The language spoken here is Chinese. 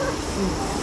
嗯。